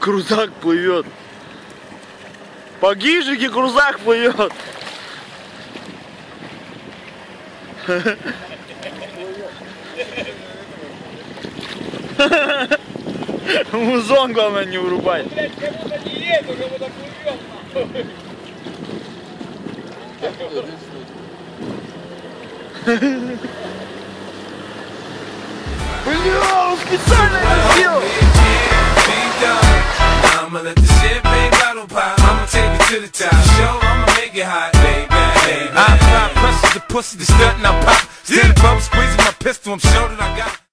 Крузак плывет. По гижике крузак плывет. Музон главное не он pussy, the stunt and I pop. Still the bubble squeezing my pistol. I'm sure that I got.